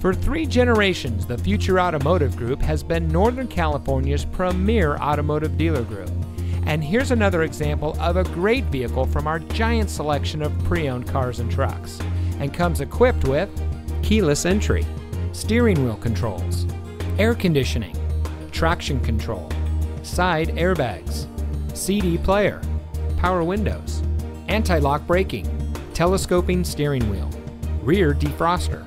For three generations, the Future Automotive Group has been Northern California's premier automotive dealer group. And here's another example of a great vehicle from our giant selection of pre owned cars and trucks. And comes equipped with keyless entry, steering wheel controls, air conditioning, traction control, side airbags, CD player, power windows, anti lock braking, telescoping steering wheel, rear defroster,